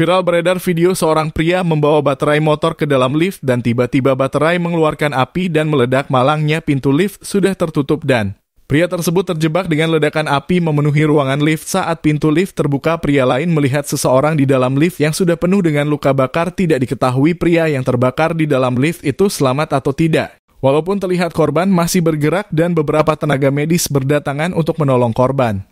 Viral beredar video seorang pria membawa baterai motor ke dalam lift dan tiba-tiba baterai mengeluarkan api dan meledak malangnya pintu lift sudah tertutup dan Pria tersebut terjebak dengan ledakan api memenuhi ruangan lift saat pintu lift terbuka pria lain melihat seseorang di dalam lift yang sudah penuh dengan luka bakar tidak diketahui pria yang terbakar di dalam lift itu selamat atau tidak. Walaupun terlihat korban masih bergerak dan beberapa tenaga medis berdatangan untuk menolong korban.